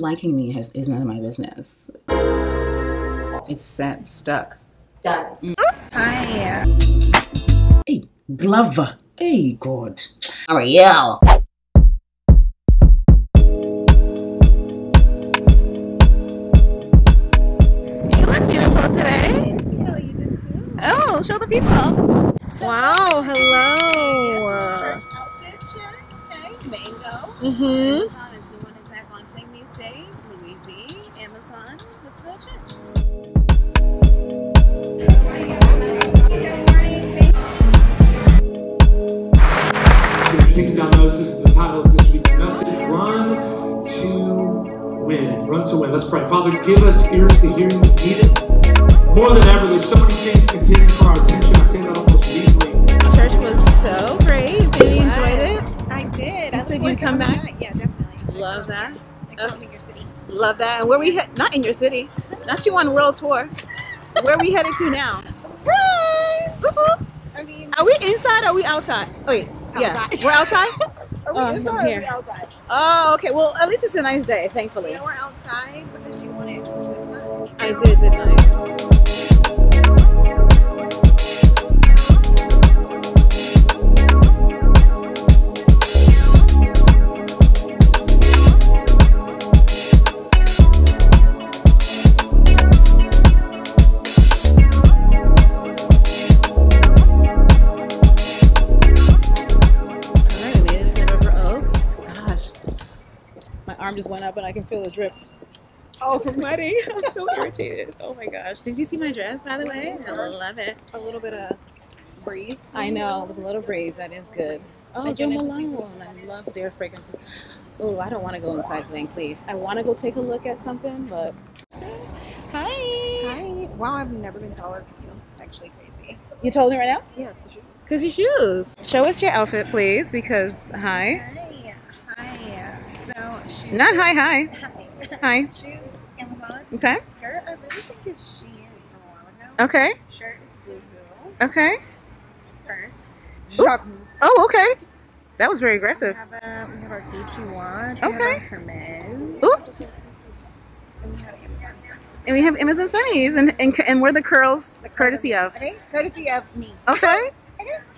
liking me has is none of my business. It's set stuck. Done. Hi. Hey, Glover. Hey, God. How are you? You look beautiful today. Oh, show the people. Wow, hello. outfit check. Okay, mango. Mm-hmm. Father, give us ears to hear you need it. More than ever, there's so many things contending for our attention. I say that almost deeply. Church was so great. Really enjoyed it. I did. You I said you'd come coming back? Yeah, definitely. Love that. Next time in your city. Love that. And where we head? Not in your city. Not you on world tour. Where we headed to now? Right. Uh-huh. I mean, Are we inside or are we outside? Oh, wait. Yeah. We're outside? are we Oh, inside I'm or are we outside? Oh, okay. Well, at least it's a nice day, thankfully. You know, we're outside because you wanted to I did, didn't I? Arm just went up and I can feel the drip. Oh, from wedding. I'm so irritated. Oh my gosh. Did you see my dress, by the way? I love it. a little bit of breeze. I know. There's a little breeze. That is good. Oh, Jo Malone. I love their fragrances. Oh, I don't want to go inside Glen Cleave. I want to go take a look at something, but. Hi. Hi. Wow, I've never been taller than you. It's actually crazy. You told me right now? Yeah, it's a shoe. Because your shoes. Show us your outfit, please, because. Hi. Hi. Not hi, hi. Hi. Hi. Shoes, Amazon. Okay. Skirt, I really think it's Shein from a while ago. Okay. Shirt is Boohoo. Okay. Purse. Ooh. Oh, okay. That was very We aggressive. have, a, we have our Gucci watch. We Okay. Hermes. Ooh. And we have Amazon. And we have Amazon Sunnies, and, and, and we're the curls The courtesy of. Okay, courtesy of me. Okay.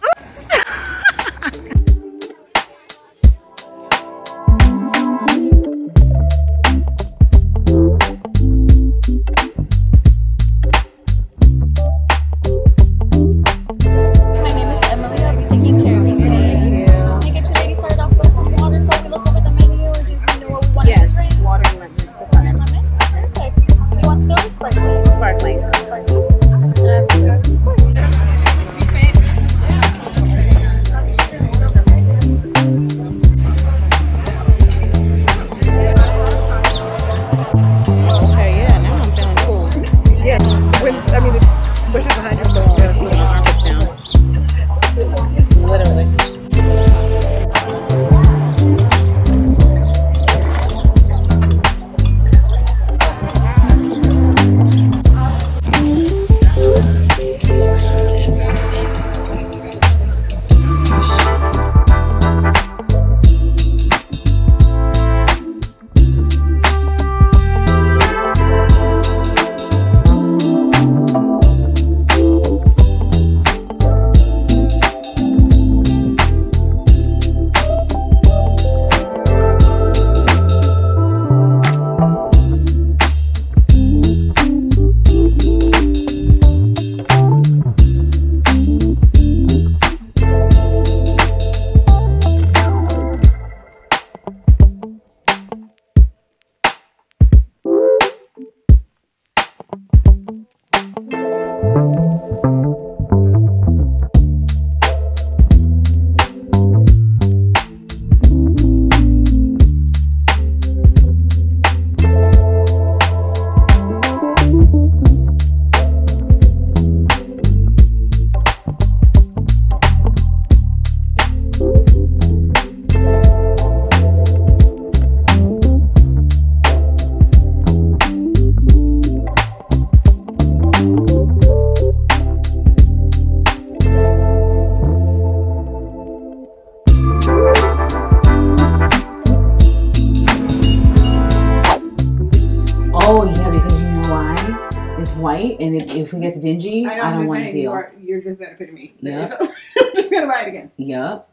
Yeah. I'm just gonna buy it again. Yup.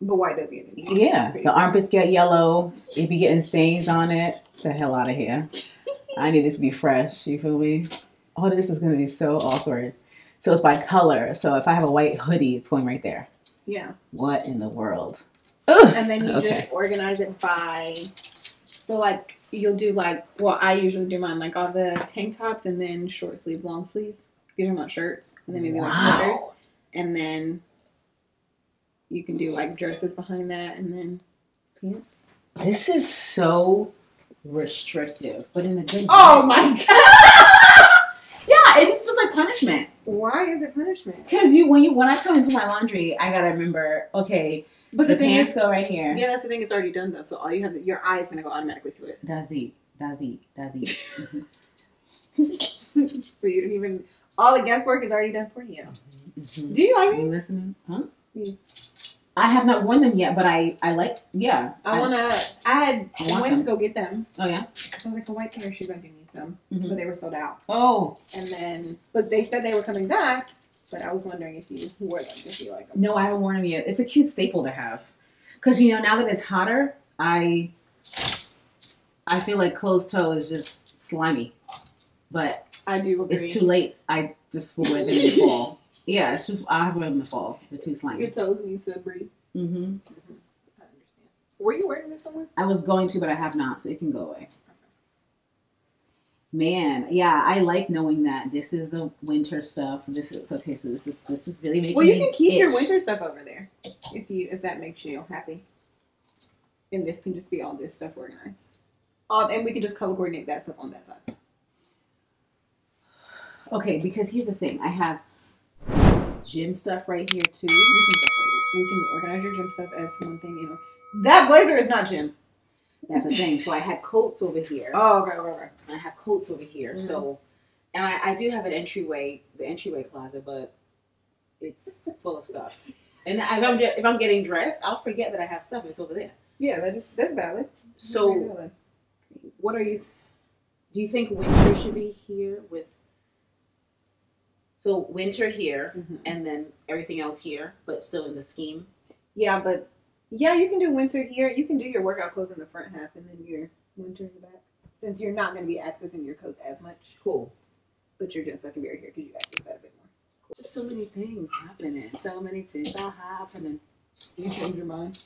But white does get it. Yeah. The armpits get yellow. It be getting stains on it. The hell out of here. I need this to be fresh. You feel me? Oh, this is gonna be so awkward. So it's by color. So if I have a white hoodie, it's going right there. Yeah. What in the world? Ugh. And then you Okay. just organize it by. So like you'll do like well I usually do mine like all the tank tops and then short sleeve, long sleeve. You're talking about shirts and then maybe like sweaters Wow. And then you can do like dresses behind that and then pants. This is so restrictive, but in a good Oh my god! Yeah, it just feels like punishment. Why is it punishment? Because you when you when I come and put my laundry, I gotta remember, okay, But the, the thing pants is, go right here. yeah, that's the thing. It's already done though, so all you have to, your eye is gonna go automatically to it. Does he? Does he? Does he? Mhm. so you don't even. All the guesswork is already done for you. Mhm. Do you like You these? listening? Huh? These. I have not worn them yet, but I I like yeah. I wanna. I had I want went to go get them. Oh yeah. I was like a white pair of shoes. I do need some, Mhm. but they were sold out. Oh And then, but they said they were coming back. But I was wondering if you wore them, if you like them. no, I haven't worn them yet. It's a cute staple to have, because you know now that it's hotter, I I feel like closed toe is just slimy, but I do agree. it's too late. I just will wear them in the fall. Yeah, it's just, I have them in the fall. They're too Your toes need to breathe. Mm-hmm. I understand. Were you wearing this somewhere? I was going to, but I have not, so it can go away. Man, yeah, I like knowing that this is the winter stuff. This is okay. So this is this is really making Well, you can keep your winter stuff over there if you if that makes you happy. And this can just be all this stuff organized. Um, and we can just color coordinate that stuff on that side. Okay, because here's the thing: I have gym stuff right here too. We can separate it. We can organize your gym stuff as one thing. You know, that blazer is not gym. That's the thing. So I had coats over here. Oh, okay, okay, okay. and I have coats over here. So, mm-hmm. and I, I do have an entryway, the entryway closet, but it's full of stuff. And if I'm just, if I'm getting dressed, I'll forget that I have stuff. It's over there. Yeah, that is that's valid. Very So, valid. what are you? Th- do you think winter should be here with? So winter here, Mhm. and then everything else here, but still in the scheme. yeah, but yeah, you can do winter here. You can do your workout clothes in the front half, and then your winter in the back. Since you're not going to be accessing your coats as much, Cool. but your gym stuff can be right here because you access that a bit more. Cool. Just so many things happening. So many things are happening. You change your mind.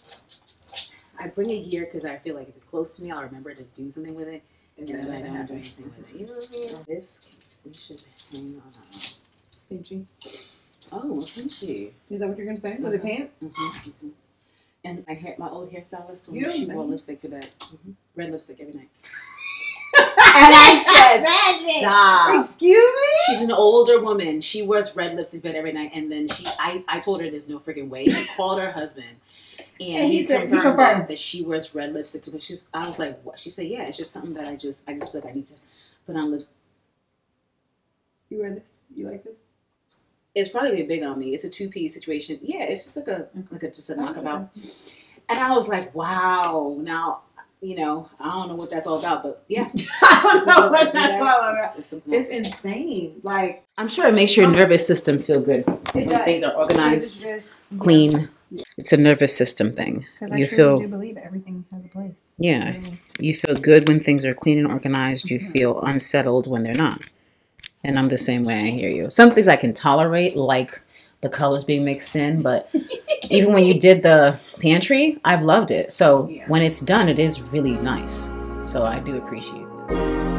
I bring it here because I feel like if it's close to me, I'll remember to do something with it. And And then I don't do anything with it. You know what I mean? This we should hang on. Pinchy. Oh, pinchy. Is that what you're gonna say? Was it Mhm. pants? Mm-hmm, And my hair, my old hairstylist told You me she wore lipstick to bed. hmm Red lipstick every night. And I said, stop. Excuse me? She's an older woman. She wears red lipstick to bed every night. And then she, I, I told her there's no freaking way. She called her husband. And, And he he, said- he confirmed, confirmed. That, that she wears red lipstick to bed. She's, I was like, what? She said, yeah, it's just something that I just, I just feel like I need to put on lips. You wear this? You like this? It's probably big on me. It's a two piece situation. Yeah, it's just like a, like a, just a knockabout. And I was like, wow. Now, you know, I don't know what that's all about, but yeah. I don't know what that's that. all about. It's- it's something It's else. insane. Like I'm sure it makes your nervous system feel good when does. things are organized, just- clean. It's a nervous system thing. I You feel, do believe everything has a place. yeah, you feel good when things are clean and organized. You Mhm. feel unsettled when they're not. And I'm the same way. I hear you. Some things I can tolerate, like the colors being mixed in, but even when you did the pantry, I've loved it. So Yeah. when it's done, it is really nice. So I do appreciate it.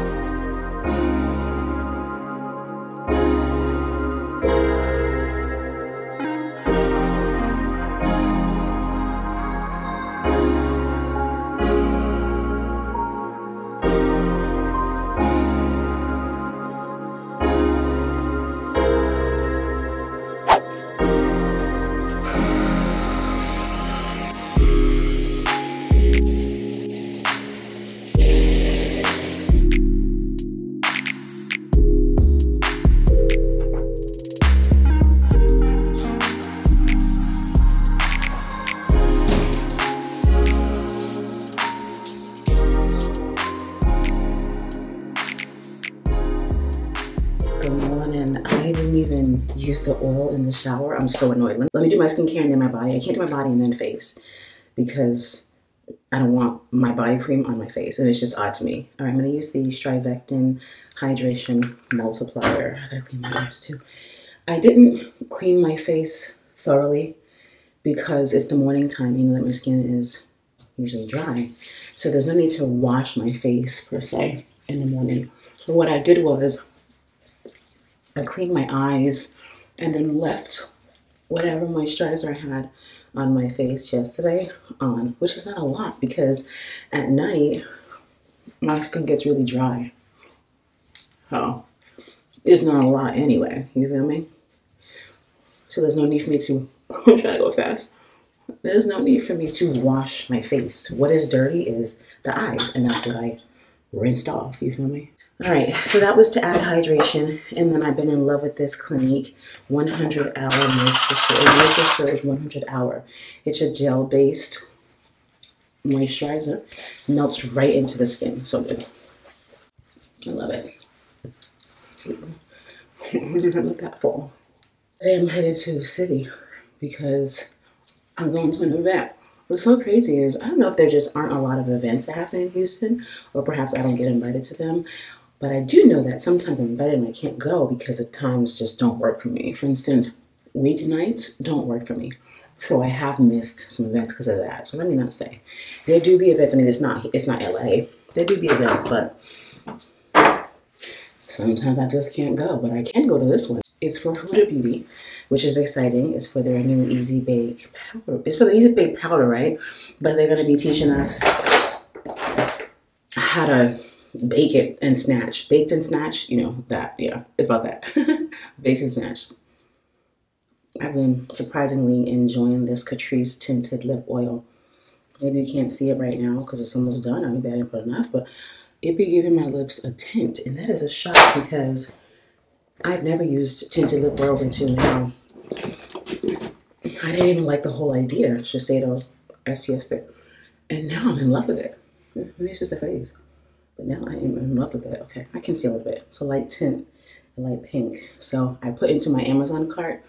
I'm so annoyed. Let, let me do my skincare and then my body. I can't do my body and then face because I don't want my body cream on my face, and it's just odd to me. All right, I'm gonna use the Strivectin Hydration Multiplier. I gotta clean my ears too. I didn't clean my face thoroughly because it's the morning time. You know that my skin is usually dry, so there's no need to wash my face per se in the morning. So what I did was I cleaned my eyes and then left whatever moisturizer I had on my face yesterday on, which is not a lot because at night my skin gets really dry. So it's not a lot anyway, you feel me? So there's no need for me to, I'm trying to go fast. There's no need for me to wash my face. What is dirty is the eyes, and that's what I rinsed off, you feel me? All right, so that was to add hydration, and then I've been in love with this Clinique 100 Hour Moisture Surge, Moisture Surge 100 Hour. It's a gel-based moisturizer, melts right into the skin, so good. I love it. Let that fall? Today I'm headed to the city because I'm going to an event. What's so crazy is I don't know if there just aren't a lot of events that happen in Houston, or perhaps I don't get invited to them. But I do know that sometimes I'm invited and I can't go because the times just don't work for me. For instance, weeknights don't work for me. So I have missed some events because of that. So let me not say. There do be events. I mean, it's not it's not LA. There do be events, but sometimes I just can't go. But I can go to this one. It's for Huda Beauty, which is exciting. It's for their new Easy Bake powder. It's for the Easy Bake powder, right? But they're going to be teaching us how to bake it and snatch. Baked and snatch, you know, that, yeah, about that. Baked and snatch. I've been surprisingly enjoying this Catrice tinted lip oil. Maybe you can't see it right now because it's almost done. I maybe I didn't put enough, but it be giving my lips a tint. And that is a shock because I've never used tinted lip oils until now. I didn't even like the whole idea, Shiseido SPF stick. And now I'm in love with it. Maybe it's just a phase. But now I am in love with it. Okay, I can see a little bit. It's a light tint, a light pink. So I put into my Amazon cart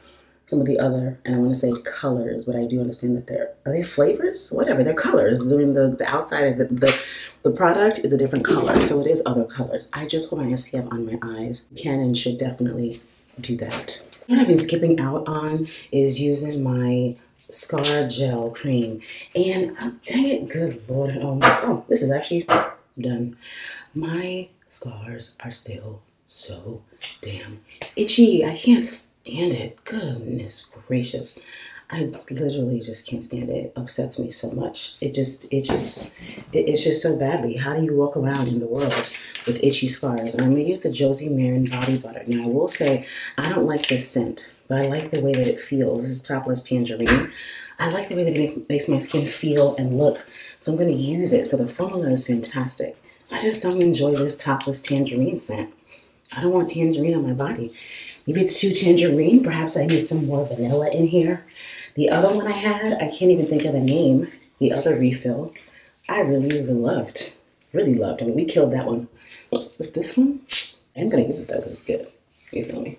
some of the other, and I want to say colors, but I do understand that they're, are they flavors? Whatever, they're colors. I mean, the, the outside is the, the, the product is a different color, so it is other colors. I just put my SPF on my eyes. Can and should definitely do that. What I've been skipping out on is using my Scar Gel Cream. And oh, dang it, good lord. Oh, my, oh, this is actually done. My scars are still so damn itchy. I can't stand it. Goodness gracious. I literally just can't stand it. It upsets me so much. It just itches. It itches so badly. How do you walk around in the world with itchy scars? And I'm going to use the Josie Maran Body Butter. Now, I will say, I don't like this scent, but I like the way that it feels. This is Topless Tangerine. I like the way that it makes my skin feel and look. So I'm going to use it. So the formula is fantastic. I just don't enjoy this Topless Tangerine scent. I don't want tangerine on my body. Maybe it's too tangerine. Perhaps I need some more vanilla in here. The other one I had, I can't even think of the name. The other refill, I really, really loved. Really loved. I mean, we killed that one. But this one, I'm going to use it though because it's good. You feel me?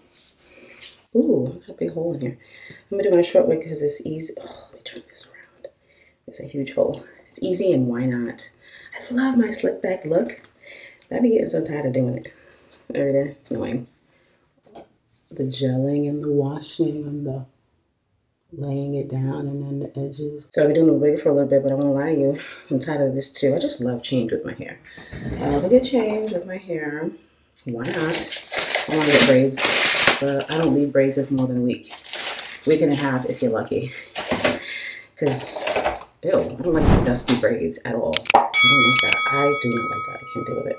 Ooh, I got a big hole in here. I'm going to do my short wig because it's easy. Oh, let me turn this around. It's a huge hole. It's easy and why not? I love my slick back look. I'd be getting so tired of doing it every day. It's annoying. The gelling and the washing and the laying it down and then the edges. So I've been doing the wig for a little bit, but I won't lie to you, I'm tired of this too. I just love change with my hair. I love a good change with my hair. Why not? I want to get braids, but I don't leave braids for more than a week. Week and a half if you're lucky. Because, ew, I don't like dusty braids at all. I don't like that. I do not like that. I can't deal with it.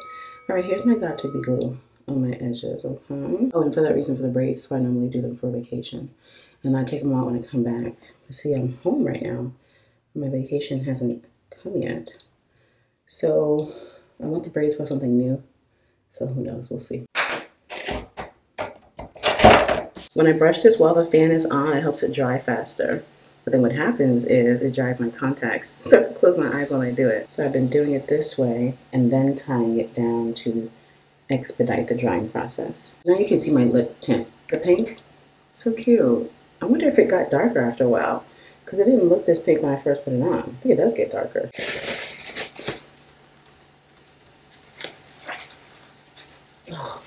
All right, here's my Got2b glue on my edges, okay? Oh, and for that reason, for the braids, that's why I normally do them for vacation and I take them out when I come back. See, I'm home right now. My vacation hasn't come yet. So I want the braids for something new. So who knows? We'll see. When I brush this while the fan is on, it helps it dry faster. But then what happens is it dries my contacts. So I close my eyes while I do it. So I've been doing it this way and then tying it down to expedite the drying process. Now you can see my lip tint. The pink So cute. I wonder if it got darker after a while. Because it didn't look this pink when I first put it on. I think it does get darker. Oh,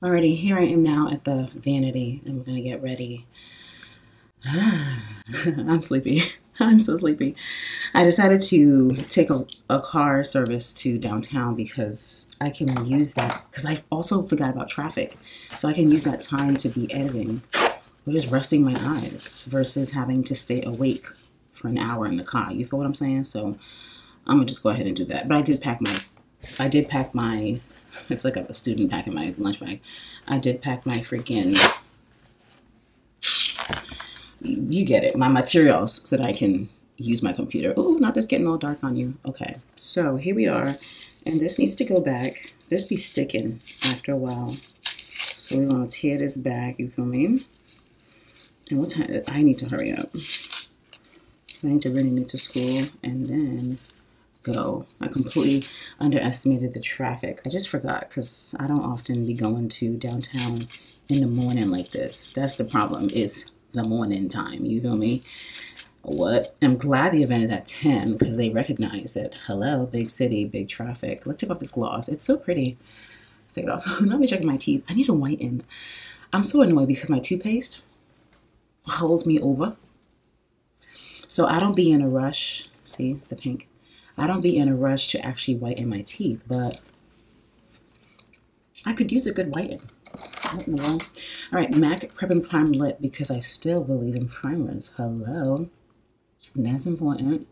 God. Here I am now at the vanity, and we're gonna get ready. I'm sleepy. I'm so sleepy. I decided to take a, a car service to downtown because I can use that because I also forgot about traffic. So I can use that time to be editing or just resting my eyes versus having to stay awake for an hour in the car. You feel what I'm saying? So I'm gonna just go ahead and do that. But I did pack my I did pack my I feel like I'm a student packing my lunch bag. I did pack my freaking you get it, my materials so that I can use my computer. Oh, not this getting all dark on you. Okay, so here we are. And this needs to go back. This be sticking after a while. So we're gonna tear this back, you feel me? And what time, I need to hurry up. I need to really get to school and then go. I completely underestimated the traffic. I just forgot because I don't often be going to downtown in the morning like this. That's the problem is the morning time. You feel me? What? I'm glad the event is at 10 because they recognize that, hello, big city, big traffic. Let's take off this gloss. It's so pretty. Let's take it off. Let me check my teeth. I need to whiten. I'm so annoyed because my toothpaste holds me over. So I don't be in a rush. See the pink? I don't be in a rush to actually whiten my teeth, but I could use a good whiten. All right, MAC Prep and Prime Lip because I still believe in primers. Hello. That's important.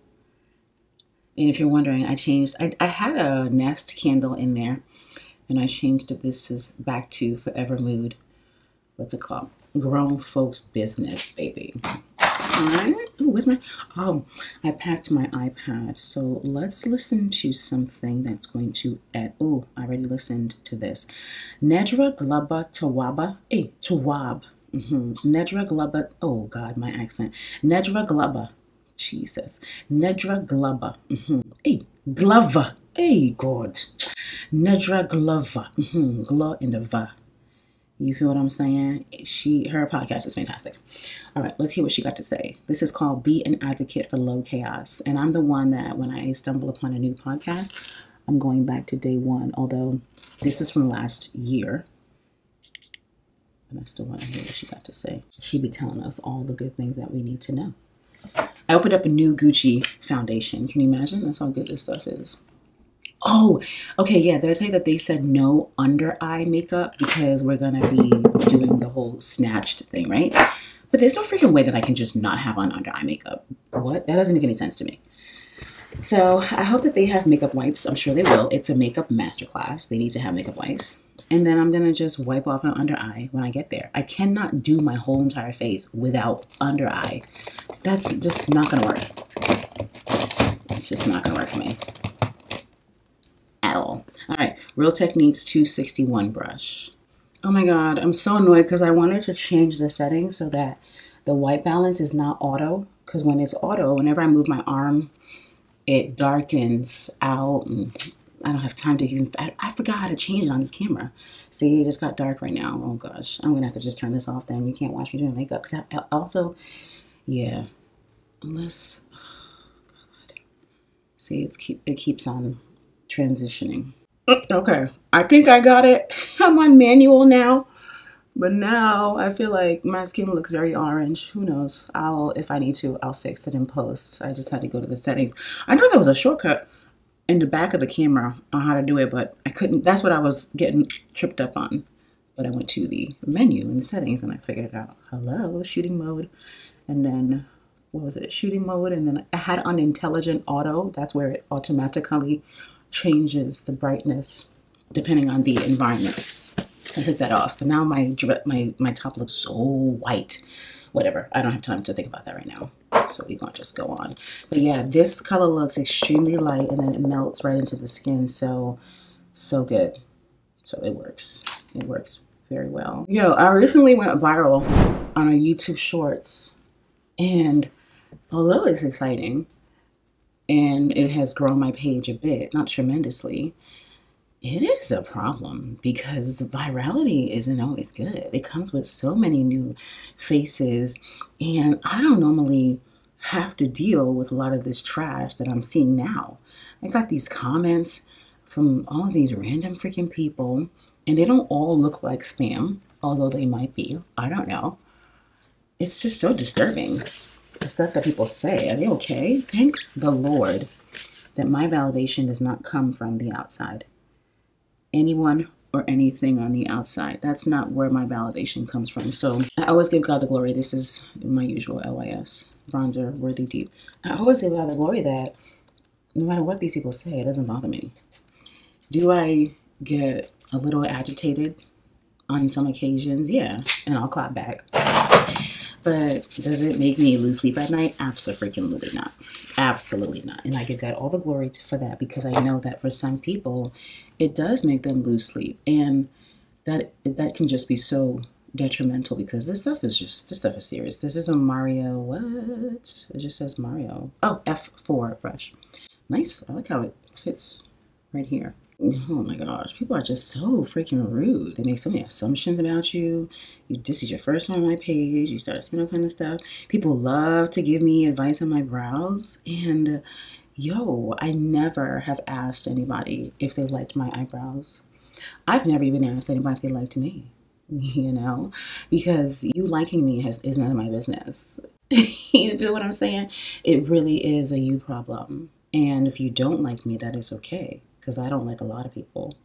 And if you're wondering, I changed, I, I had a Nest candle in there and I changed it. This is back to Forvr Mood. What's it called? Grown Folks Business, baby. Oh, where's my, oh, I packed my iPad. So let's listen to something that's going to add, oh, I already listened to this. Nedra Glubba Tawaba, hey, Tawab. Mm-hmm. Nedra Glubba, oh God, my accent. Nedra Glubba Jesus. Nedra Glover. Mm-hmm. Hey, Glover. Hey, God. Nedra Glover. Mm-hmm. Glow in the va. You feel what I'm saying? She her podcast is fantastic. All right, let's hear what she got to say. This is called Be an Advocate for Low Chaos. And I'm the one that when I stumble upon a new podcast, I'm going back to day one, although this is from last year. But I still want to hear what she got to say. She'd be telling us all the good things that we need to know. I opened up a new Gucci foundation. Can you imagine? That's how good this stuff is. Oh, okay, yeah. Did I tell you that they said no under eye makeup because we're gonna be doing the whole snatched thing, right? But there's no freaking way that I can just not have on under eye makeup. What? That doesn't make any sense to me. So I hope that they have makeup wipes. I'm sure they will. It's a makeup masterclass. They need to have makeup wipes. And then I'm gonna just wipe off my under eye when I get there. I cannot do my whole entire face without under eye. That's just not gonna work. It's just not gonna work for me at all. Right, Real Techniques 261 brush. Oh my God, I'm so annoyed because I wanted to change the setting so that the white balance is not auto. Because when it's auto, whenever I move my arm, it darkens out I don't have time to even, I, I, forgot how to change it on this camera. See, it just got dark right now. Oh gosh, I'm gonna have to just turn this off then. You can't watch me doing makeup. Cause I, I also, yeah, unless, oh God. See, it's keep, it keeps on transitioning. Okay, I think I got it. I'm on manual now. But now I feel like my skin looks very orange. Who knows? I'll, if I need to, I'll fix it in post. I just had to go to the settings. I know there was a shortcut in the back of the camera on how to do it, but I couldn't. That's what I was getting tripped up on. But I went to the menu in the settings and I figured it out. Hello, shooting mode. And then, what was it? Shooting mode. And then I had on intelligent auto. That's where it automatically changes the brightness depending on the environment. I took that off, but now my my my top looks so white. Whatever. I don't have time to think about that right now. So we're gonna just go on. But yeah, this color looks extremely light and then it melts right into the skin. So so good. So it works. It works very well. Yo, I recently went viral on a YouTube Shorts, and although it's exciting, and it has grown my page a bit, not tremendously. It is a problem because the virality isn't always good. It comes with so many new faces, and I don't normally have to deal with a lot of this trash that I'm seeing now. I got these comments from all these random freaking people, and they don't all look like spam, although they might be. I don't know. It's just so disturbing. The stuff that people say. Are they okay? Thank the Lord that my validation does not come from the outside. Anyone or anything on the outside. That's not where my validation comes from. So I always give God the glory. This is my usual LYS, bronzer, worthy deep. I always give God the glory that no matter what these people say, it doesn't bother me. Do I get a little agitated on some occasions? Yeah, and I'll clap back. But does it make me lose sleep at night? Absolutely not. Absolutely not. And I give God all the glory for that because I know that for some people, it does make them lose sleep, and that that can just be so detrimental because this stuff is just this stuff is serious. This is a Mario. What? It just says Mario. Oh, F4 brush. Nice. I like how it fits right here. Oh my gosh, people are just so freaking rude. They make so many assumptions about you. You this is your first time on my page. You start saying all kind of stuff. People love to give me advice on my brows, and yo, I never have asked anybody if they liked my eyebrows. I've never even asked anybody if they liked me. You know, because you liking me has is none of my business. you feel what I'm saying? It really is a you problem. And if you don't like me, that is okay because I don't like a lot of people.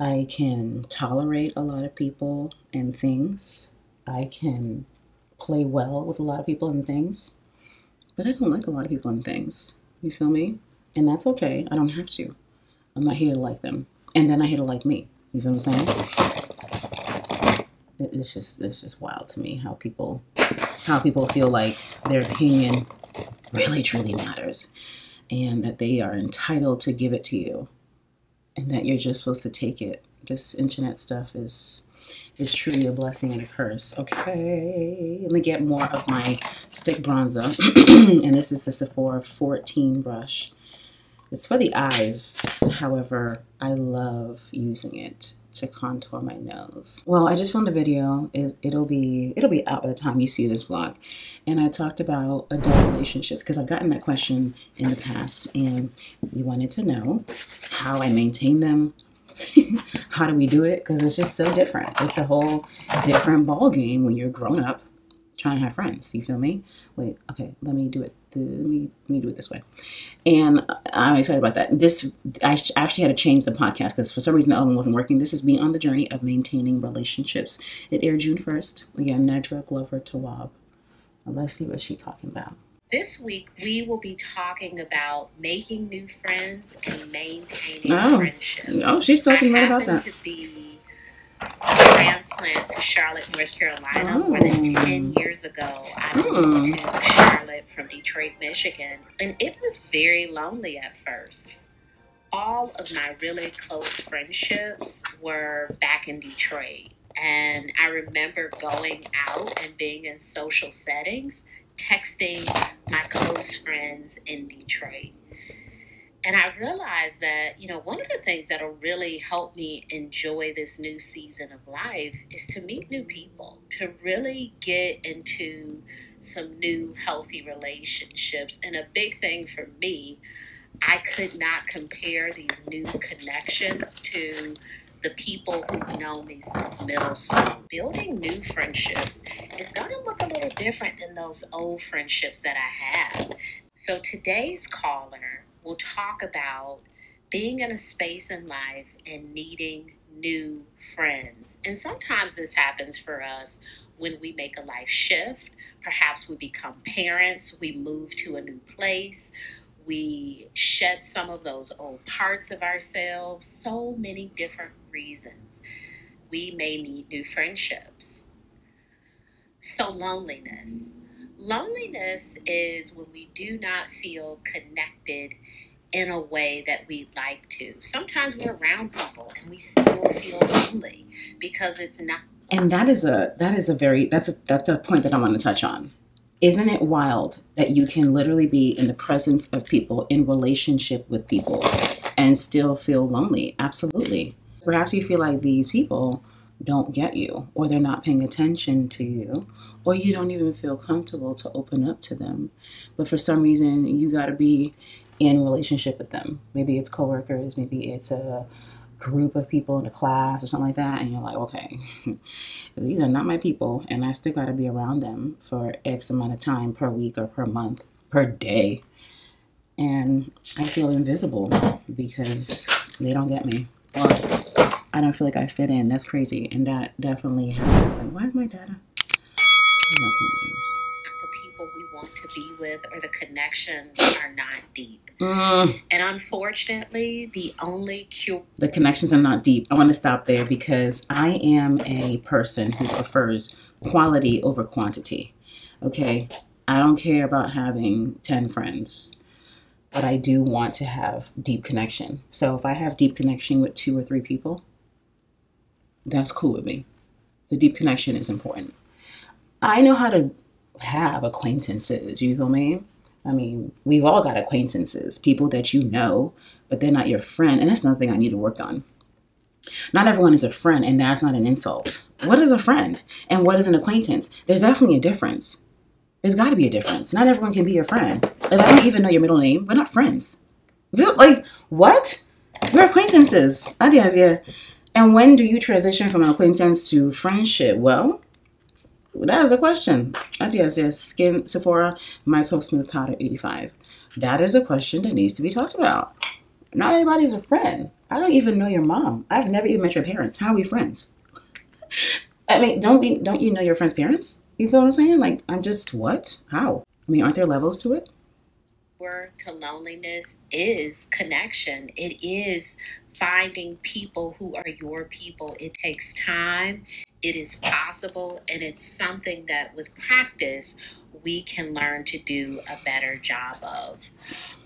I can tolerate a lot of people and things. I can play well with a lot of people and things. But I don't like a lot of people and things. You feel me? And that's okay. I don't have to. I'm not here to like them. And then I here to like me. You feel what I'm saying? It's just it's just wild to me how people how people feel like their opinion really truly matters and that they are entitled to give it to you and that you're just supposed to take it. This internet stuff is is truly a blessing and a curse. Okay, let me get more of my stick bronzer. and this is the Sephora 14 brush. It's for the eyes. However, I love using it to contour my nose. Well, I just filmed a video. It, it'll be it'll be out by the time you see this vlog. And I talked about adult relationships because I've gotten that question in the past and you wanted to know how I maintain them. how do we do it? Because it's just so different. It's a whole different ball game when you're grown up trying to have friends. You feel me? Wait, okay, let me do it. Let me let me do it this way. And I'm excited about that. This I actually had to change the podcast because for some reason the other one wasn't working. This is me on the journey of maintaining relationships. It aired June 1st. Again, Nedra Glover Tawwab. Let's see what she's talking about. This week, we will be talking about making new friends and maintaining Oh. friendships. Oh, she's talking right about that. to be transplant to Charlotte, North Carolina. More than Oh. 10 years ago, I moved mm. to Charlotte from Detroit, Michigan. And it was very lonely at first. All of my really close friendships were back in Detroit. And I remember going out and being in social settings, texting my close friends in Detroit. And I realized that, you know, one of the things that'll really help me enjoy this new season of life is to meet new people, to really get into some new healthy relationships. And a big thing for me, I could not compare these new connections to the people who've known me since middle school. Building new friendships is going to look a little different than those old friendships that I have. So today's caller will talk about being in a space in life and needing new friends. And sometimes this happens for us when we make a life shift. Perhaps we become parents, we move to a new place, we shed some of those old parts of ourselves, so many different reasons. We may need new friendships. So, loneliness. Loneliness is when we do not feel connected in a way that we'd like to. Sometimes we're around people and we still feel lonely because it's not And that is a that is a very that's a that's a point that I want to touch on. Isn't it wild that you can literally be in the presence of people, in relationship with people, and still feel lonely? Absolutely. Perhaps you feel like these people don't get you, or they're not paying attention to you, or you don't even feel comfortable to open up to them. But for some reason, you got to be in relationship with them. Maybe it's coworkers, maybe it's a group of people in a class or something like that, and you're like, okay, these are not my people, and I still got to be around them for X amount of time per week or per month, per day. And I feel invisible because they don't get me. Or I don't feel like I fit in. That's crazy. And that definitely has happened. Why is my data? I'm not playing games. The people we want to be with or the connections are not deep. Mm, And unfortunately, the only cure the connections are not deep. I want to stop there because I am a person who prefers quality over quantity. Okay. I don't care about having 10 friends, but I do want to have deep connection. So if I have deep connection with two or three people, that's cool with me. The deep connection is important. I know how to have acquaintances, you feel me? I mean, we've all got acquaintances, people that you know, but they're not your friend. And that's another thing I need to work on. Not everyone is a friend, and that's not an insult. What is a friend and what is an acquaintance? There's definitely a difference. There's got to be a difference. Not everyone can be your friend. If I don't even know your middle name, we're not friends. Like, what? We're acquaintances. Ideas, yeah. And when do you transition from an acquaintance to friendship? Well, that is the question. Yes. Skin Sephora Micro Smooth Powder 85. That is a question that needs to be talked about. Not everybody's a friend. I don't even know your mom. I've never even met your parents. How are we friends? I mean, don't we don't you know your friend's parents? You feel what I'm saying? Like I'm just what? How? I mean, aren't there levels to it? To loneliness is connection. It is finding people who are your people. It takes time, it is possible, and it's something that with practice we can learn to do a better job of.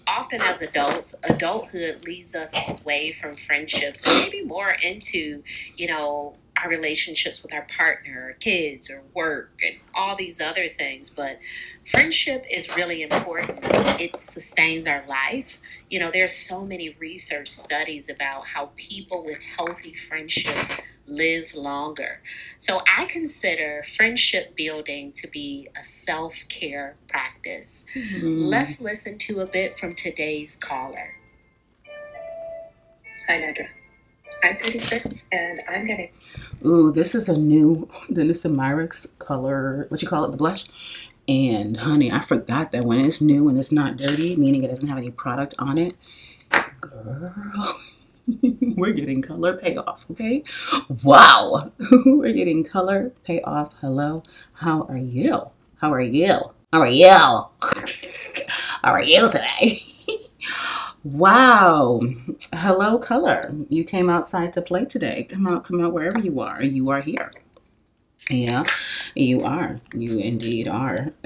Often, as adults, adulthood leads us away from friendships maybe more into, you know, our relationships with our partner, or kids, or work, and all these other things. But friendship is really important. It sustains our life. You know, there's so many research studies about how people with healthy friendships live longer. So I consider friendship building to be a self care practice. Mm-hmm. Let's listen to a bit from today's caller. Hi, Nedra. I'm 36 and I'm getting Ooh, this is a new Danessa Myricks color. What you call it? The blush. And honey, I forgot that when it's new and it's not dirty, meaning it doesn't have any product on it, girl, we're getting color payoff. Okay, wow, we're getting color payoff. Hello, how are you? How are you? How are you? How are you today? Wow. Hello, color. You came outside to play today. Come out, come out wherever you are. You are here. Yeah, you are. You indeed are.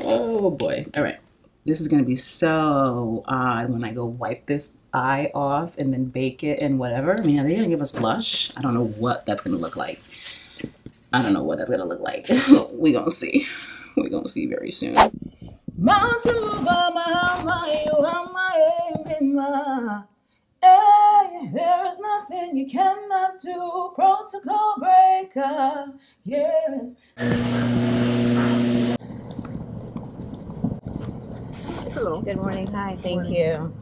oh boy. All right. This is going to be so odd when I go wipe this eye off and then bake it and whatever. I mean, are they going to give us blush? I don't know what that's going to look like. I don't know what that's going to look like. We're going to see. We're going to see very soon. Hey, there is nothing you cannot do. Protocol breaker. Yes. Hello. Good morning. Hi. Thank you.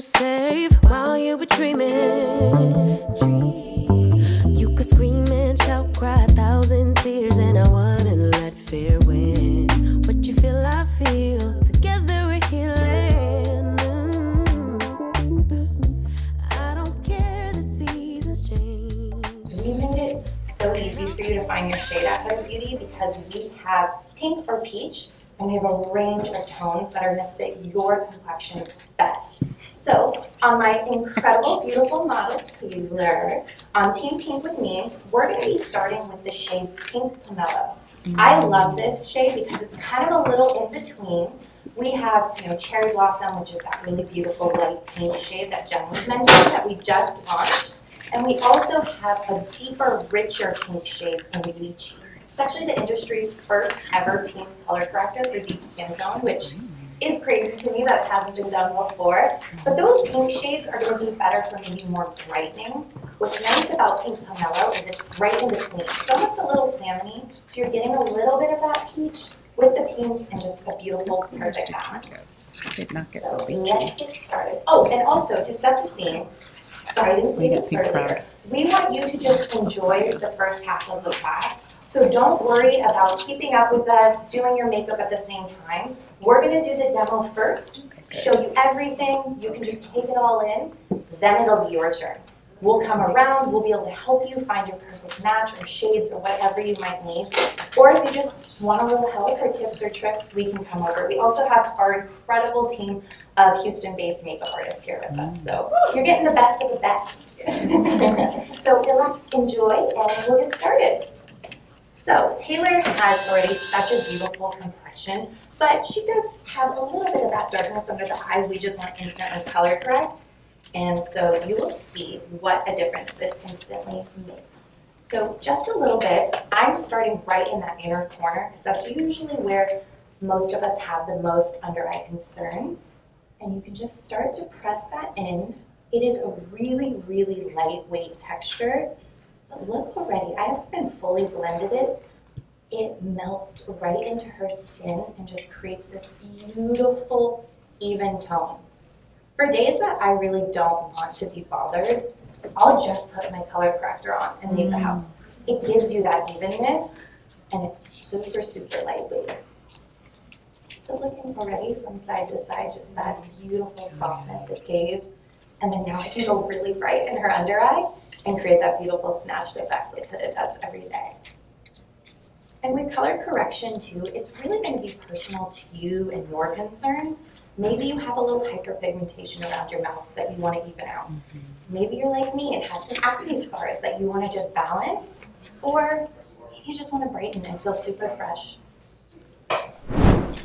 Safe while you were dreaming. You could scream and shout, cry a thousand tears, and I wouldn't let fear win. What you feel, I feel. Together we're healing. I don't care that seasons change. We made it so easy for you to find your shade at Clear Beauty because we have pink or peach, and we have a range of tones that are going to fit your complexion best. So, on my incredible, beautiful model Taylor, on Team Pink with me, we're going to be starting with the shade Pink Pomelo. I mm. love this shade because it's kind of a little in between. We have, you know, Cherry Blossom, which is that really beautiful light pink shade that Jen was mentioning that we just launched. And we also have a deeper, richer pink shade from Lychee. It's actually the industry's first ever pink color corrector for deep skin tone, which is crazy to me that it hasn't been done before. But those pink shades are going to be better for maybe more brightening. What's nice about pink pomelo is it's right in between. It's almost a little salmony, so you're getting a little bit of that peach with the pink and just a beautiful, perfect balance. Did not get So the let's get started. Oh, and also to set the scene, sorry, I didn't say this earlier. We want you to just enjoy the first half of the class. So don't worry about keeping up with us, doing your makeup at the same time. We're gonna do the demo first, show you everything, you can just take it all in, then it'll be your turn. We'll come around, we'll be able to help you find your perfect match or shades or whatever you might need. Or if you just want a little help or tips or tricks, we can come over. We also have our incredible team of Houston-based makeup artists here with us. Mm. So you're getting the best of the best. so relax, enjoy, and we'll get started. So Taylor has already such a beautiful complexion, but she does have a little bit of that darkness under the eye. We just want instantly color correct. And so you will see what a difference this instantly makes. So just a little bit, I'm starting right in that inner corner because that's usually where most of us have the most under eye concerns. And you can just start to press that in. It is a really, really lightweight texture. Look already, I haven't fully blended it. It melts right into her skin and just creates this beautiful, even tone. For days that I really don't want to be bothered, I'll just put my color corrector on and leave the mm. house. It gives you that evenness and it's super, super lightweight. So looking already from side to side, just that beautiful softness it gave. And then now I can go really bright in her under eye and create that beautiful snatched effect like that it does every day. And with color correction too, it's really going to be personal to you and your concerns. Maybe you have a little hyperpigmentation around your mouth that you want to even out. Mm-hmm. Maybe you're like me and have some acne scars that you want to just balance. Or you just want to brighten and feel super fresh.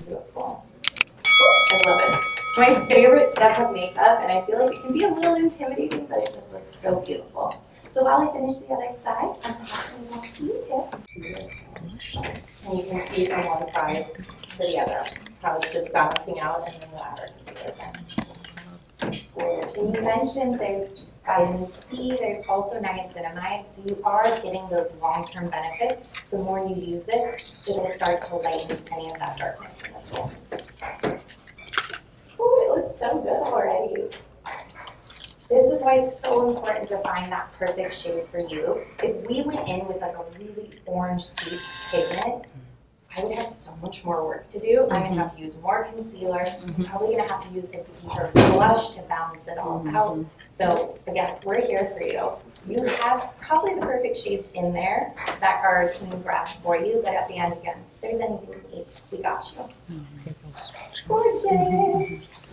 Beautiful. I love it. It's my favorite step of makeup, and I feel like it can be a little intimidating, but it just looks so beautiful. So while I finish the other side, I'm passing it to you, Tiff. And you can see from one side to the other how it's just balancing out, and then the. Gorgeous. And you mentioned there's vitamin C, there's also niacinamide, so you are getting those long-term benefits. The more you use this, it'll start to lighten any of that darkness in the skin. So good already. This is why it's so important to find that perfect shade for you. If we went in with like a really orange deep pigment, I would have so much more work to do. I'm gonna have to use more concealer. I'm probably gonna have to use a deeper blush to balance it all out. Mm-hmm. So again, we're here for you. You have probably the perfect shades in there that are team grab for you, but at the end again, if there's anything you need, we got you. Mm-hmm. Gorgeous.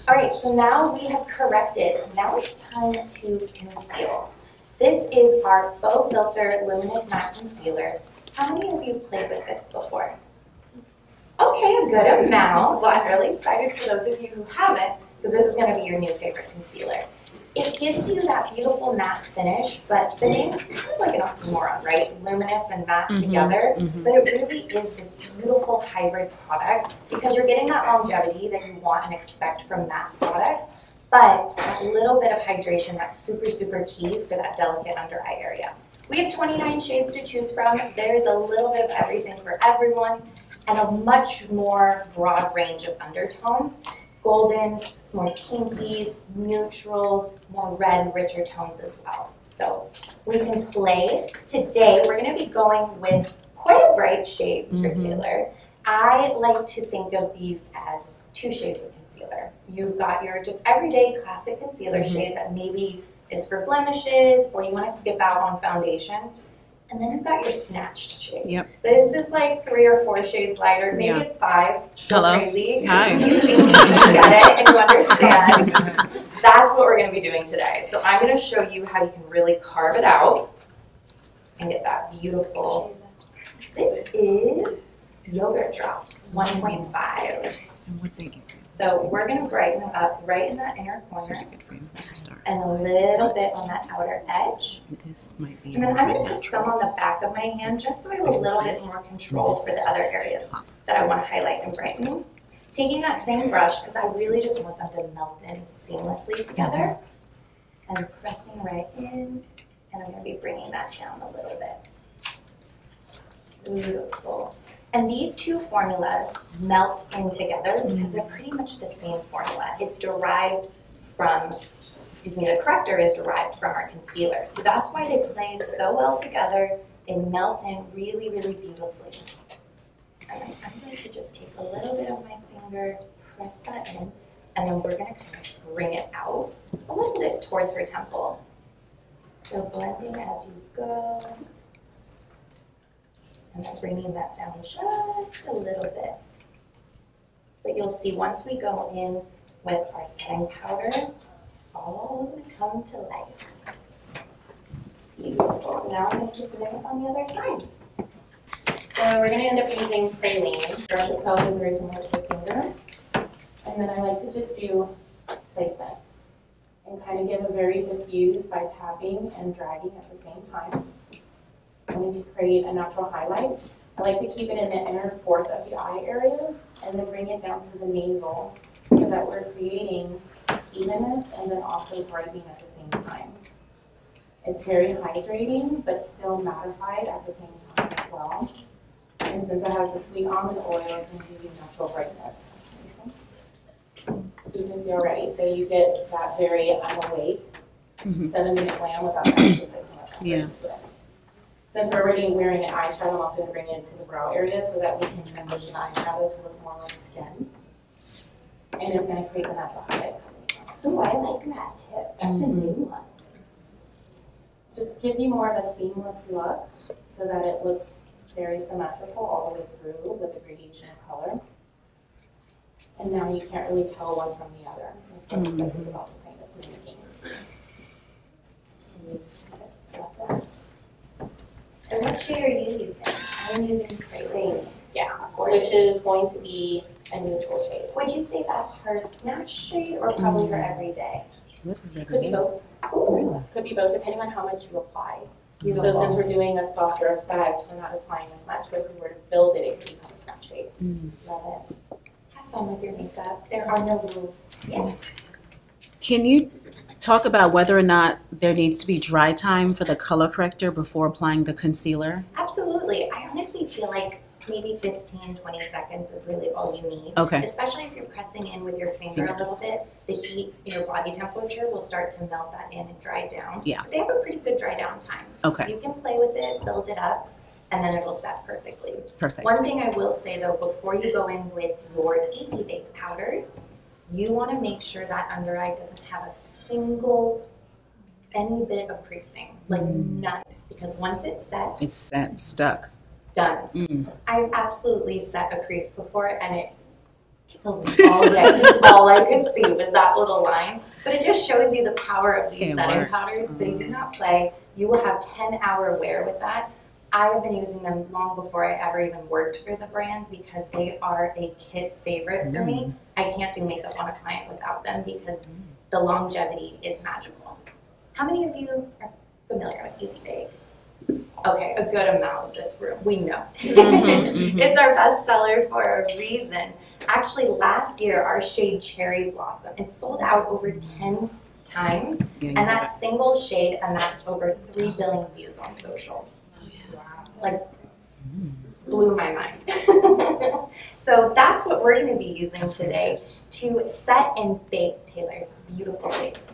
All right, so now we have corrected. Now it's time to conceal. This is our Faux Filter Luminous Matte Concealer. How many of you played with this before? Okay, a good amount. Well, I'm really excited for those of you who haven't, because this is going to be your new favorite concealer. It gives you that beautiful matte finish, but the name is kind of like an oxymoron, right? Luminous and matte Mhm, together. mhm. But it really is this beautiful hybrid product because you're getting that longevity that you want and expect from matte products, but a little bit of hydration that's super, super key for that delicate under eye area. We have 29 shades to choose from. There is a little bit of everything for everyone and a much more broad range of undertone. Goldens, more pinkies, neutrals, more red, richer tones as well. So we can play. Today, we're gonna be going with quite a bright shade for Mhm. Taylor. I like to think of these as two shades of concealer. You've got your just everyday classic concealer Mhm. shade that maybe is for blemishes or you wanna skip out on foundation. And then you've got your snatched shade. Yep. This is like three or four shades lighter, maybe Yeah. it's five. Hello. Crazy. Hi. You see, you get it and you understand. That's what we're gonna be doing today. So I'm gonna show you how you can really carve it out and get that beautiful. This is yogurt drops, 1.5. We're thinking. So we're gonna brighten it up right in that inner corner a good frame place to start. and a little bit on that outer edge. This might be. And then I'm gonna put some on the back of my hand just so I have a little bit more control for the other areas that I wanna highlight and brighten. Taking that same brush, because I really just want them to melt in seamlessly together. And pressing right in, and I'm gonna be bringing that down a little bit. Beautiful. And these two formulas melt in together because they're pretty much the same formula. It's derived from, excuse me, the corrector is derived from our concealer. So that's why they play so well together. They melt in really, really beautifully. I'm going to just take a little bit of my finger, press that in, and then we're gonna kind of bring it out a little bit towards her temple. So blending as you go. Then bringing that down just a little bit. But you'll see once we go in with our setting powder, it's all gonna come to life. Beautiful. Now I'm gonna just bring it on the other side. So we're gonna end up using praline. Brush itself is very similar to a finger. And then I like to just do placement and kind of give a very diffuse by tapping and dragging at the same time. I need to create a natural highlight. I like to keep it in the inner fourth of the eye area and then bring it down to the nasal so that we're creating evenness and then also brightening at the same time. It's very hydrating, but still mattified at the same time as well. And since it has the sweet almond oil, it's gonna give you natural brightness. You can see already, so you get that very I'm awake, Mhm. seven minute glam without having to put so much effort Yeah. Since we're already wearing an eyeshadow, I'm also gonna bring it into the brow area so that we can transition the eyeshadow to look more like skin. And it's gonna create the natural highlight. Ooh, I like that tip, that's a mm-hmm. new one. Just gives you more of a seamless look so that it looks very symmetrical all the way through with the gradation of color. And now you can't really tell one from the other. It looks like it's mm-hmm. about the same, it's mimicking. And what shade are you using? I'm using Praline. Yeah, which is going to be a neutral shade. Would you say that's her snatch shade or probably her everyday? This is Could be both. Ooh, could be both, depending on how much you apply. So since we're doing a softer effect, we're not applying as much, but if we were to build it, it could become a snatch shade. Mm. Love it. Have fun with your makeup. There are no rules. Yes. Can you talk about whether or not there needs to be dry time for the color corrector before applying the concealer? Absolutely. I honestly feel like maybe 15, 20 seconds is really all you need. Okay. Especially if you're pressing in with your finger a little bit, the heat, your body temperature will start to melt that in and dry down. Yeah. They have a pretty good dry down time. Okay. You can play with it, build it up, and then it will set perfectly. Perfect. One thing I will say though, before you go in with your Easy Bake powders, you want to make sure that under eye doesn't have a single, any bit of creasing, like none. Because once it's set, It's set, stuck. done. Mm. I absolutely set a crease before and it all day. all I could see was that little line. But it just shows you the power of these It setting works. powders. They do Mm. not play. You will have 10 hour wear with that. I have been using them long before I ever even worked for the brand because they are a kid favorite for me. I can't do makeup on a client without them because the longevity is magical. How many of you are familiar with Easy Bake? Okay, a good amount of this room. We know. mhm. it's our best seller for a reason. Actually, last year, our shade Cherry Blossom, it sold out over 10 times. And that single shade amassed over 3 billion views on social. Like, blew my mind. So that's what we're gonna be using today to set and bake Taylor's beautiful face.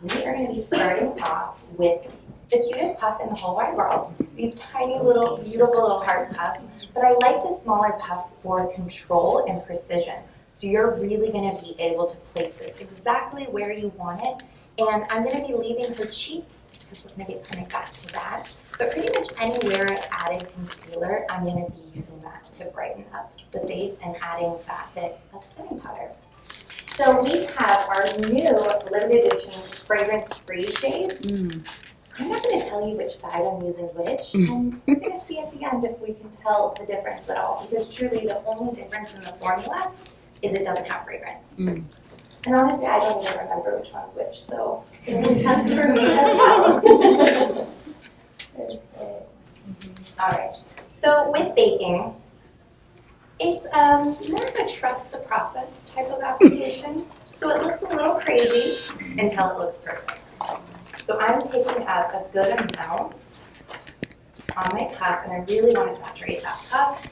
We are gonna be starting off with the cutest puff in the whole wide world. These tiny little, beautiful little heart puffs. But I like the smaller puff for control and precision. So you're really gonna be able to place this exactly where you want it. And I'm gonna be leaving her cheeks, because we're gonna get coming back to that. But pretty much anywhere I added concealer, I'm gonna be using that to brighten up the face and adding that bit of setting powder. So we have our new limited edition fragrance-free shades. I'm not going to tell you which side I'm using which. and we're going to see at the end if we can tell the difference at all. Because truly, the only difference in the formula is it doesn't have fragrance. Mm. And honestly, I don't even remember which one's which, so it will test for me as well. All right. So with baking, it's um, more of a trust the process type of application. So it looks a little crazy until it looks perfect. So I'm taking up a good amount on my cup, and I really want to saturate that cup.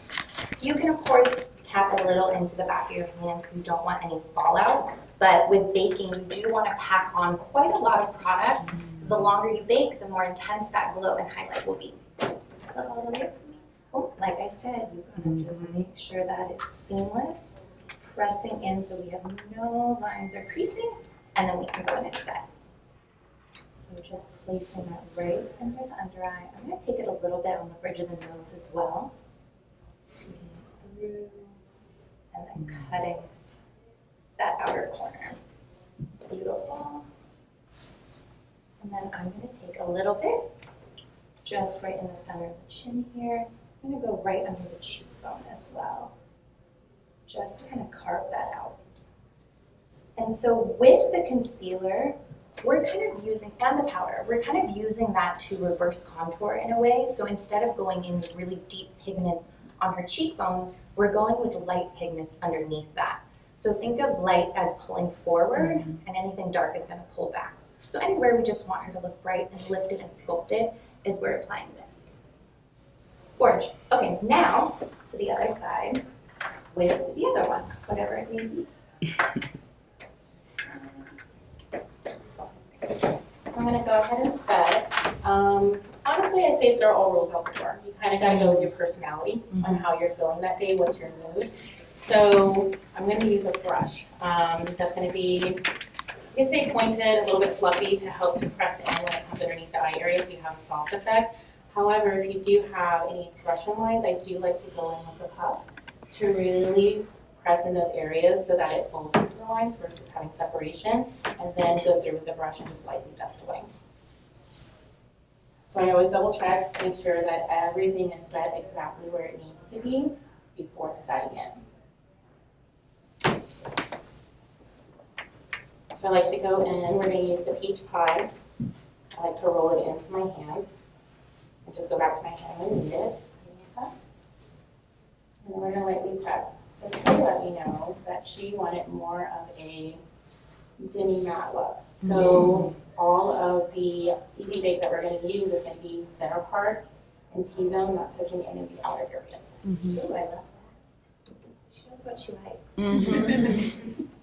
You can, of course, tap a little into the back of your hand if you don't want any fallout. But with baking, you do want to pack on quite a lot of product. The longer you bake, the more intense that glow and highlight will be. Look all the way up. Oh, like I said, you gotta mm-hmm. just make sure that it's seamless, pressing in so we have no lines or creasing, and then we can go in and set. So just placing that right under the under eye. I'm gonna take it a little bit on the bridge of the nose as well. Through and then cutting that outer corner. Beautiful. And then I'm gonna take a little bit, just right in the center of the chin here. I'm gonna go right under the cheekbone as well. Just to kind of carve that out. And so with the concealer, we're kind of using, and the powder, we're kind of using that to reverse contour in a way. So instead of going in with really deep pigments on her cheekbones, we're going with light pigments underneath that. So think of light as pulling forward, mm-hmm. and anything dark is going to pull back. So anywhere we just want her to look bright and lifted and sculpted is where we're applying this. Gorge. Okay, now to the other side with the other one, whatever it may be. So I'm gonna go ahead and set. Um, honestly, I say throw all rules out the door. You kind of gotta go with your personality on how you're feeling that day, what's your mood. So I'm gonna use a brush. Um, that's gonna be, can say pointed, a little bit fluffy to help to press in when it comes underneath the eye area so you have a soft effect. However, if you do have any expression lines, I do like to go in with the puff to really press in those areas so that it folds into the lines versus having separation, and then go through with the brush and just lightly dust away. So I always double check, make sure that everything is set exactly where it needs to be before setting it. I like to go in, we're gonna use the peach pie. I like to roll it into my hand. And just go back to my hand when needed. And then we're gonna lightly press. So she let me know that she wanted more of a demi matte look. So mm-hmm. all of the easy bake that we're gonna use is gonna be center part and T-zone, not touching any of the outer areas. Mm-hmm. Ooh, I love that. She knows what she likes. Mm-hmm.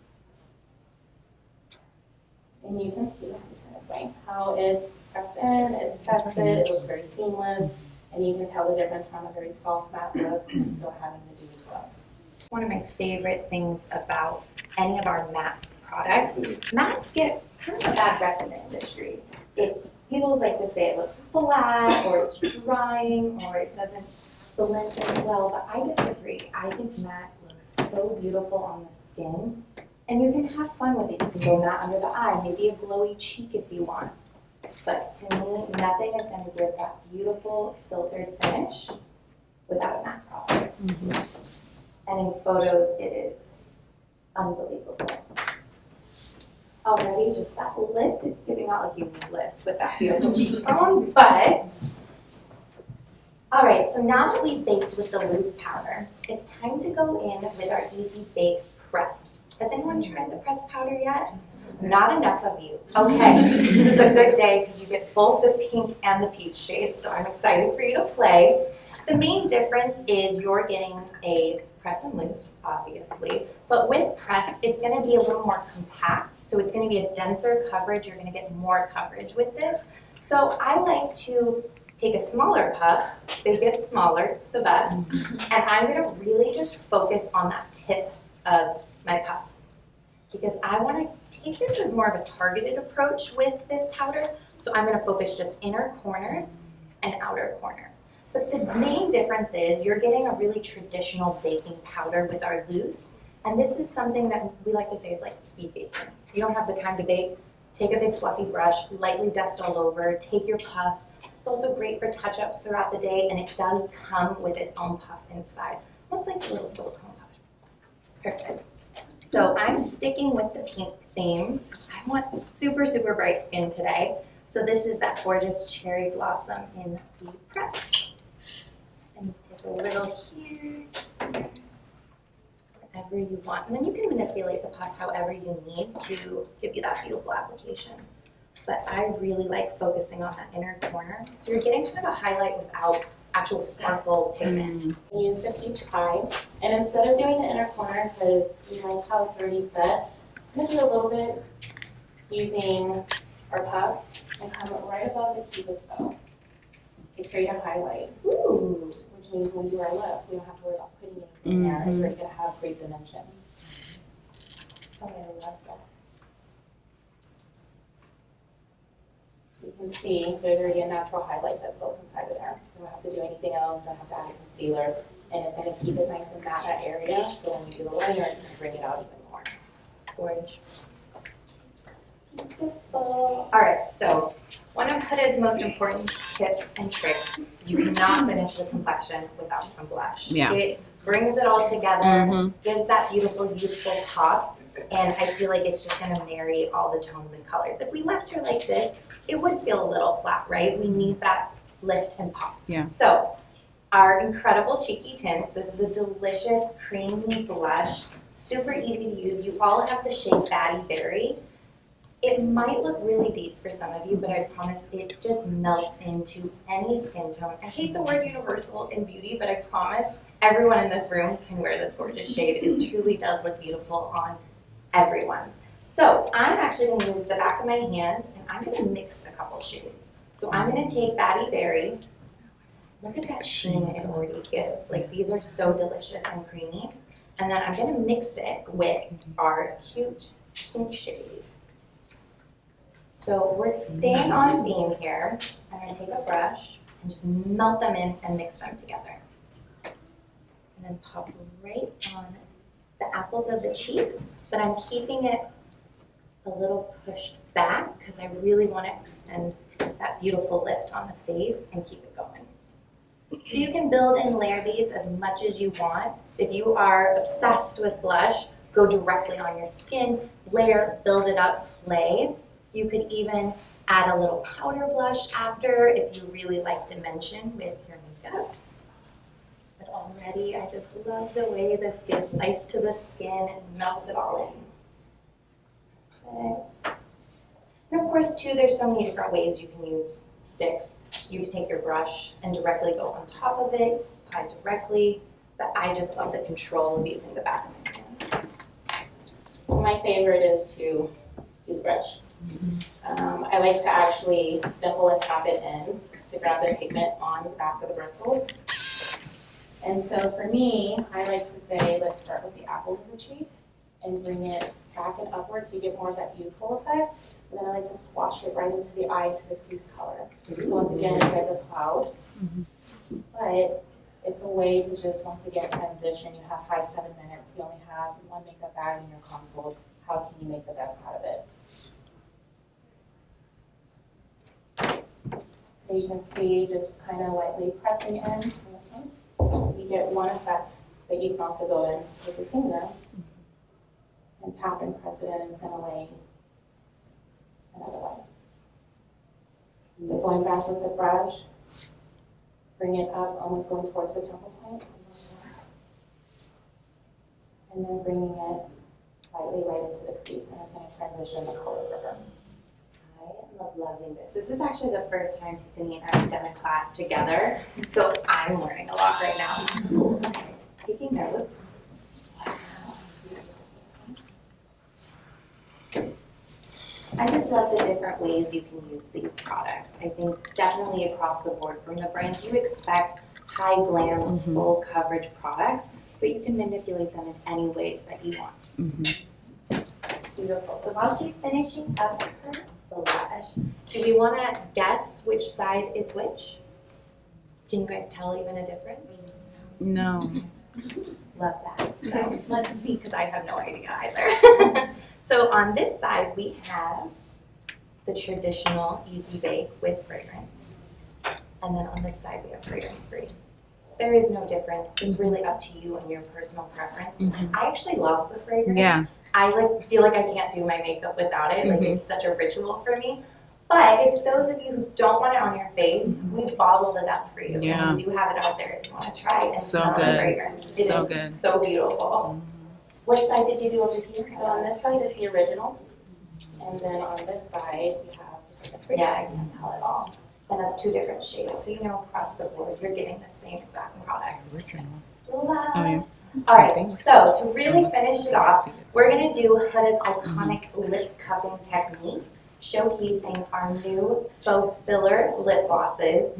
And you can see, let me turn this way, how it's pressed in, it sets it, it looks very seamless, and you can tell the difference from a very soft matte look and still having the dewy glow. One of my favorite things about any of our matte products, mattes get kind of a bad rep in the industry. It, people like to say it looks flat, or it's drying, or it doesn't blend as well, but I disagree. I think matte looks so beautiful on the skin. And you can have fun with it. You can go matte under the eye, maybe a glowy cheek if you want. But to me, nothing is going to give that beautiful filtered finish without a matte product. Mm-hmm. And in photos, it is unbelievable. Already, just that lift, it's giving out like you need lift with that beautiful cheekbone, but. All right, so now that we've baked with the loose powder, it's time to go in with our Easy Bake pressed. Has anyone tried the pressed powder yet? Not enough of you. Okay, this is a good day because you get both the pink and the peach shades, so I'm excited for you to play. The main difference is you're getting a press and loose, obviously, but with pressed, it's gonna be a little more compact, so it's gonna be a denser coverage, you're gonna get more coverage with this. So I like to take a smaller puff, they get smaller, it's the best, and I'm gonna really just focus on that tip of my puff. Because I wanna take this as more of a targeted approach with this powder, so I'm gonna focus just inner corners and outer corner. But the main difference is you're getting a really traditional baking powder with our loose. And this is something that we like to say is like speed baking. If you don't have the time to bake, take a big fluffy brush, lightly dust all over, take your puff. It's also great for touch-ups throughout the day and it does come with its own puff inside. Almost like a little silicone. Perfect. So I'm sticking with the pink theme. I want super, super bright skin today. So this is that gorgeous cherry blossom in the press. And dip a little here, whatever you want. And then you can manipulate the puff however you need to give you that beautiful application. But I really like focusing on that inner corner. So you're getting kind of a highlight without actual sparkle pigment. We mm. use the peach pie. And instead of doing the inner corner, because we like how it's already set, I'm gonna do a little bit using our puff and come right above the cupid's bow to create a highlight. Ooh. Which means when we do our lip, we don't have to worry about putting anything there. It's mm-hmm. already gonna have great dimension. Oh, I love that. So you can see there's already a natural highlight that's built inside of there. You don't have to do anything else, you don't have to add a concealer. And it's gonna keep it nice and matte that area, so when we do the liner, it's gonna bring it out even more. Orange. Beautiful. All right, so one of Huda's most important tips and tricks, you cannot finish the complexion without some blush. Yeah. It brings it all together, mm -hmm. gives that beautiful, youthful pop, and I feel like it's just gonna marry all the tones and colors. If we left her like this, it would feel a little flat, right? We need that lift and pop. Yeah. So, our incredible Cheeky Tints, this is a delicious creamy blush, super easy to use. You all have the shade Batty Berry. It might look really deep for some of you, but I promise it just melts into any skin tone. I hate the word universal in beauty, but I promise everyone in this room can wear this gorgeous shade. It truly does look beautiful on everyone. So I'm actually gonna use the back of my hand and I'm gonna mix a couple shades. So I'm gonna take Batty Berry. Look at that sheen it already gives. Like these are so delicious and creamy. And then I'm gonna mix it with mm-hmm. our cute pink shade. So we're staying on mm-hmm. theme here. I'm gonna take a brush and just melt them in and mix them together. And then pop right on the apples of the cheeks, but I'm keeping it a little pushed back because I really want to extend that beautiful lift on the face and keep it going. So you can build and layer these as much as you want. If you are obsessed with blush, go directly on your skin, layer, build it up, play. You could even add a little powder blush after if you really like dimension with your makeup. But already, I just love the way this gives life to the skin and melts it all in. Perfect. And of course, too, there's so many different ways you can use sticks. You could take your brush and directly go on top of it, apply directly, but I just love the control of using the back of my hand. So my favorite is to use brush. Um, I like to actually stipple and tap it in to grab the pigment on the back of the bristles. And so for me, I like to say, let's start with the apple of the cheek and bring it back and upwards so you get more of that youthful effect. And then I like to swash it right into the eye to the crease color. So once again, it's like a cloud. But it's a way to just, once again, transition. You have five, seven minutes. You only have one makeup bag in your console. How can you make the best out of it? So you can see just kind of lightly pressing in. You get one effect, but you can also go in with your finger and tap and press it in. It's going to lay another way. So going back with the brush, bring it up, almost going towards the temple point. And then bringing it lightly right into the crease, and it's going to transition the color for her. I love loving this. This is actually the first time Tiffany and I have done a class together, so I'm learning a lot right now. Taking notes. I just love the different ways you can use these products. I think definitely across the board from the brands, you expect high glam, Mhm. full coverage products, but you can manipulate them in any way that you want. Beautiful. So while she's finishing up her blush, do we want to guess which side is which? Can you guys tell even a difference? No. Love that. So let's see, because I have no idea either. so on this side, we have the traditional easy bake with fragrance. And then on this side, we have fragrance free. There is no difference. It's really up to you and your personal preference. Mhm. I actually love the fragrance. Yeah. I like feel like I can't do my makeup without it. Like Mhm. it's such a ritual for me. But if those of you who don't want it on your face, we bottled it up for you. Yeah. And we do have it out there if you want to try it and So smell the good. fragrance. It So is good. So beautiful. What side did you do over here? So on this side is the original, and then on this side, we have the fragrance free. Yeah, I can't tell at all. And that's two different shades, so you know across the board, you're getting the same exact product. Love. Oh, yeah. All right, so to really finish it off, we're gonna do Huda's iconic lip cupping technique, showcasing our new faux filler lip glosses.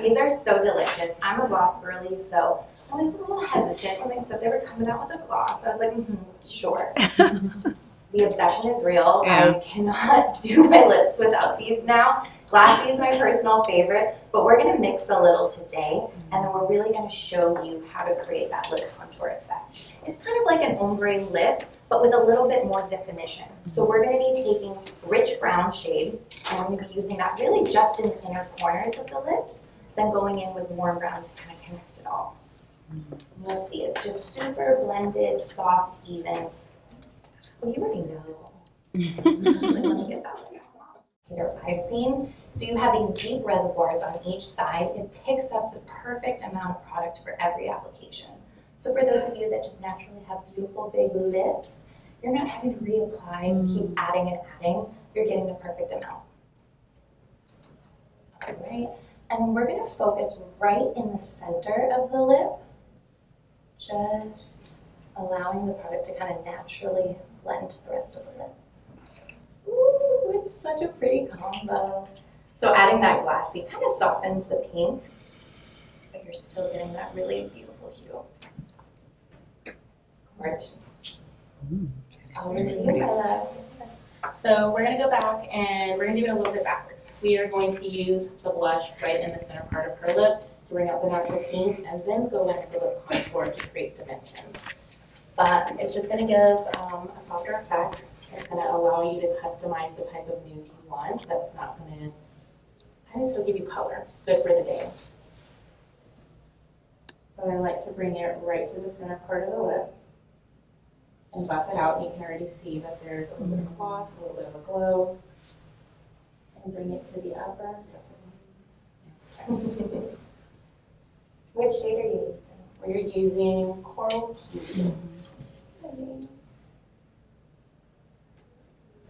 These are so delicious. I'm a gloss girly, so I was a little hesitant when they said they were coming out with a gloss. I was like, mm sure. the obsession is real. I cannot do my lips without these now. Glassy is my personal favorite, but we're gonna mix a little today, and then we're really gonna show you how to create that lip contour effect. It's kind of like an ombre lip, but with a little bit more definition. So we're gonna be taking rich brown shade, and we're gonna be using that really just in the inner corners of the lips, then going in with warm brown to kind of connect it all. And You'll see, it's just super blended, soft, even. Well, you already know. Let me get that one. I've seen, so you have these deep reservoirs on each side. It picks up the perfect amount of product for every application. So for those of you that just naturally have beautiful big lips, you're not having to reapply and keep mm. adding and adding. You're getting the perfect amount. All right, and then we're gonna focus right in the center of the lip, just allowing the product to kind of naturally blend to the rest of the lip. Ooh, it's such a pretty combo. So adding that glassy kind of softens the pink, but you're still getting that really beautiful hue. Great. Mm-hmm. Over to you, my loves. So we're gonna go back and we're gonna do it a little bit backwards. We are going to use the blush right in the center part of her lip to bring out the natural pink and then go in for the lip contour to create dimension. But it's just gonna give um, a softer effect. It's gonna allow you to customize the type of nude you want. That's not gonna kind of still give you color, good for the day. So I like to bring it right to the center part of the lip and buff it out. You can already see that there's a little bit of gloss, a little bit of a glow. And bring it to the upper. Which shade are you using? We're using Coral Key.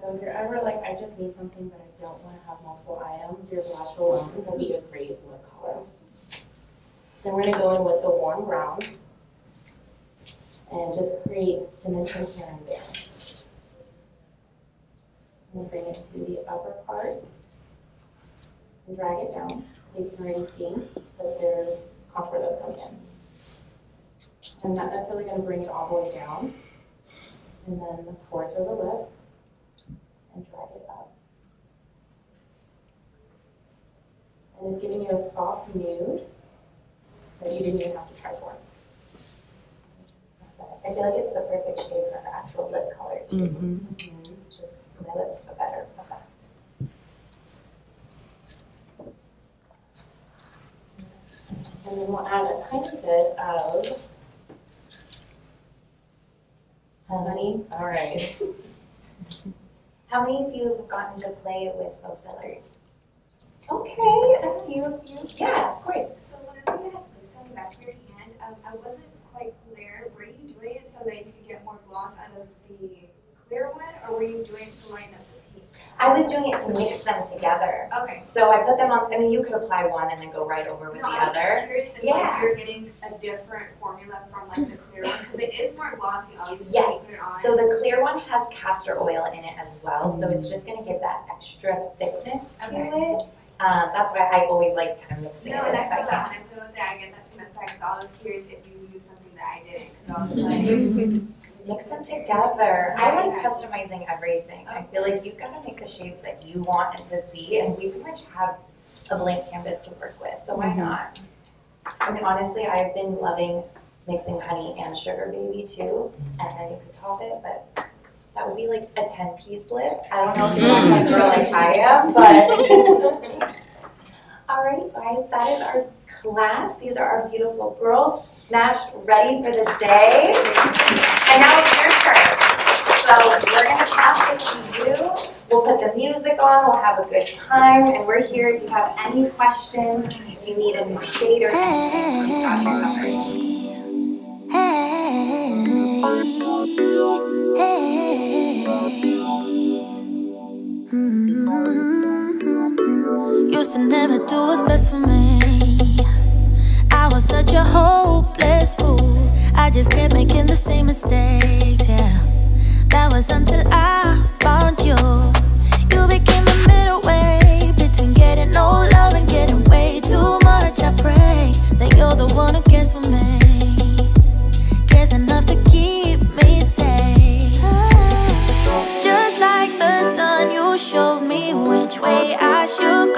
So if you're ever like, I just need something but I don't want to have multiple items, your blush alone will be a great lip color. Then we're gonna go in with the warm brown and just create dimension here and there. And bring it to the upper part and drag it down so you can already see that there's contour that's coming in. I'm not necessarily going to bring it all the way down. And then the fourth of the lip and drag it up. And it's giving you a soft nude that you didn't even have to try for. I feel like it's the perfect shade for actual lip color too. Mm-hmm. It's Just my lips a better effect. And then we'll add a tiny bit of honey. All right. How many of you have gotten to play with filler? Okay, a few of you. Yeah, of course. So whenever you had this on the back of your hand, um, I wasn't quite clear. Were you doing it so that you could get more gloss out of the clear one, or were you doing it to line up? I was doing it to mix them together. Okay. So I put them on, I mean, you could apply one and then go right over with No, the I was just curious if Yeah. you're getting a different formula from like the clear one because it is more glossy. Obviously, Yes, when you put it on. so the clear one has castor oil in it as well, so Mm. it's just gonna give that extra thickness to Okay. it. Um, that's why I always like kind of mixing No, it and in I if feel that when I put it on there, I get that same effect. So I was curious if you use something that I didn't because I was like, Mix them together. I like customizing everything. I feel like you've gotta make the shades that you want and to see, and we pretty much have a blank canvas to work with, so why Mhm. not? I mean, honestly, I've been loving mixing honey and sugar baby too, and then you could top it, but that would be like a ten piece lip. I don't know if you're that girl like I am, but. All right, guys, that is our class. These are our beautiful girls, snatched, ready for the day. And now it's your turn. So we're gonna pass it to you. We'll put the music on, we'll have a good time, and we're here if you have any questions, if you need a new shade or anything, please stop your number. Used to never do what's best for me. I was such a hopeless fool. I just kept making the same mistakes, yeah. That was until I found you. You became the middle way between getting no love and getting way too much. I pray that you're the one who cares for me. Cares enough to keep me safe. Just like the sun, you showed me which way I should